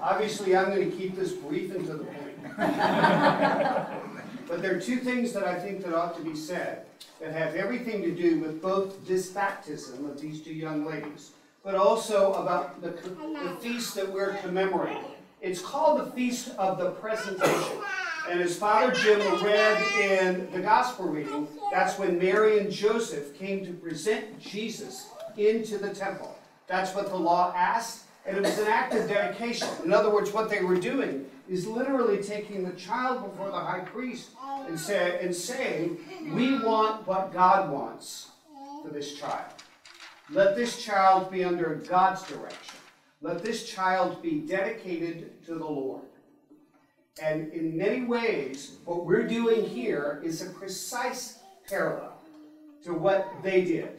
Obviously, I'm going to keep this brief and to the point. but there are two things that I think that ought to be said that have everything to do with both this baptism of these two young ladies, but also about the, the feast that we're commemorating. It's called the Feast of the Presentation. And as Father Jim read in the Gospel reading, that's when Mary and Joseph came to present Jesus into the temple. That's what the law asked, and it was an act of dedication. In other words, what they were doing is literally taking the child before the high priest and, say, and saying, We want what God wants for this child. Let this child be under God's direction. Let this child be dedicated to the Lord. And in many ways, what we're doing here is a precise parallel to what they did,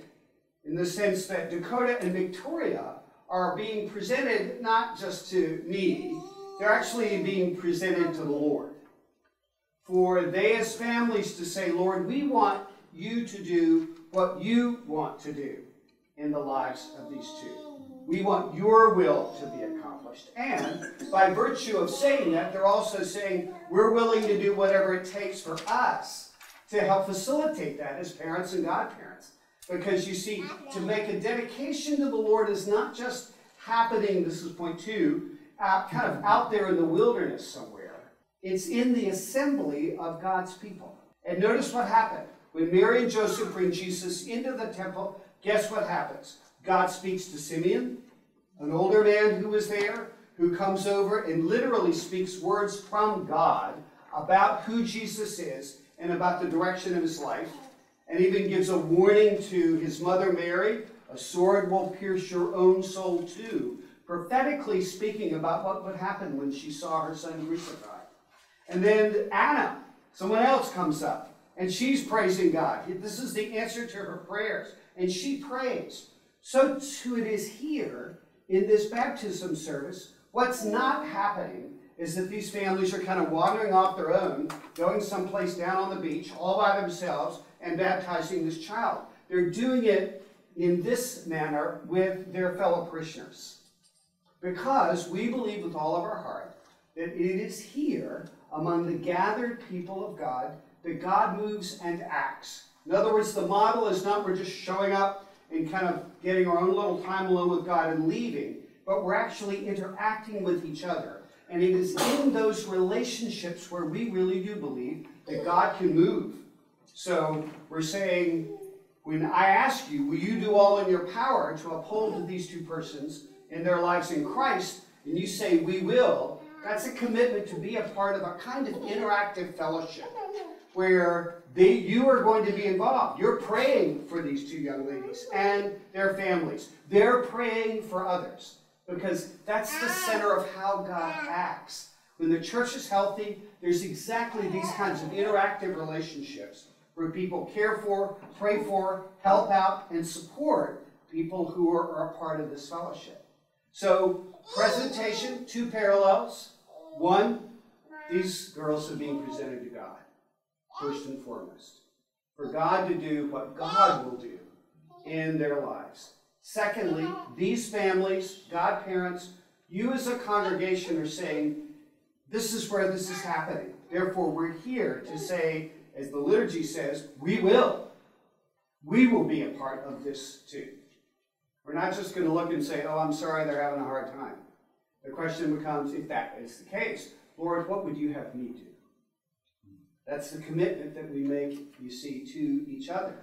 in the sense that Dakota and Victoria are being presented not just to me, they're actually being presented to the Lord. For they, as families, to say, Lord, we want you to do what you want to do in the lives of these two. We want your will to be accomplished. And by virtue of saying that, they're also saying we're willing to do whatever it takes for us to help facilitate that as parents and godparents. Because you see, to make a dedication to the Lord is not just happening, this is point two, kind of out there in the wilderness somewhere. It's in the assembly of God's people. And notice what happened. When Mary and Joseph bring Jesus into the temple, guess what happens? God speaks to Simeon, an older man who was there, who comes over and literally speaks words from God about who Jesus is and about the direction of his life, and even gives a warning to his mother Mary a sword will pierce your own soul too, prophetically speaking about what would happen when she saw her son crucified. And then Anna, someone else comes up, and she's praising God. This is the answer to her prayers, and she prays. So too it is here in this baptism service. What's not happening is that these families are kind of wandering off their own, going someplace down on the beach all by themselves and baptizing this child. They're doing it in this manner with their fellow parishioners. Because we believe with all of our heart that it is here among the gathered people of God that God moves and acts. In other words, the model is not we're just showing up and kind of getting our own little time alone with God and leaving, but we're actually interacting with each other. And it is in those relationships where we really do believe that God can move. So we're saying, when I ask you, will you do all in your power to uphold these two persons in their lives in Christ? And you say, we will. That's a commitment to be a part of a kind of interactive fellowship where they, you are going to be involved. You're praying for these two young ladies and their families. They're praying for others because that's the center of how God acts. When the church is healthy, there's exactly these kinds of interactive relationships where people care for, pray for, help out, and support people who are, are a part of this fellowship. So, presentation, two parallels. One, these girls are being presented to God first and foremost. For God to do what God will do in their lives. Secondly, these families, godparents, you as a congregation are saying, this is where this is happening. Therefore, we're here to say, as the liturgy says, we will. We will be a part of this too. We're not just going to look and say, oh, I'm sorry they're having a hard time. The question becomes, if that is the case, Lord, what would you have me do? That's the commitment that we make, you see, to each other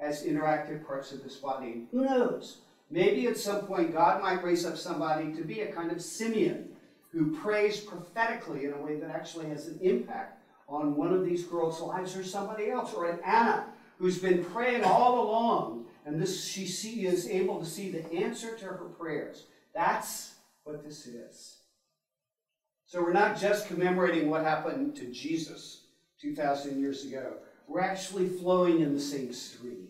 as interactive parts of this body. Who knows? Maybe at some point God might raise up somebody to be a kind of Simeon who prays prophetically in a way that actually has an impact on one of these girls' lives or somebody else, or an Anna who's been praying all along, and this she see, is able to see the answer to her prayers. That's what this is. So we're not just commemorating what happened to Jesus 2,000 years ago. We're actually flowing in the same stream.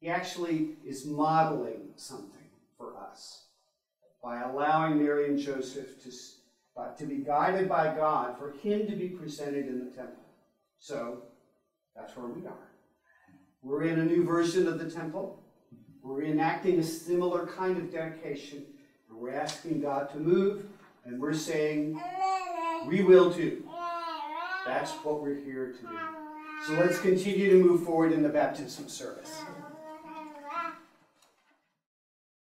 He actually is modeling something for us by allowing Mary and Joseph to, uh, to be guided by God, for him to be presented in the temple. So that's where we are. We're in a new version of the temple. We're enacting a similar kind of dedication, and we're asking God to move And we're saying, we will too. That's what we're here to do. So let's continue to move forward in the baptism service.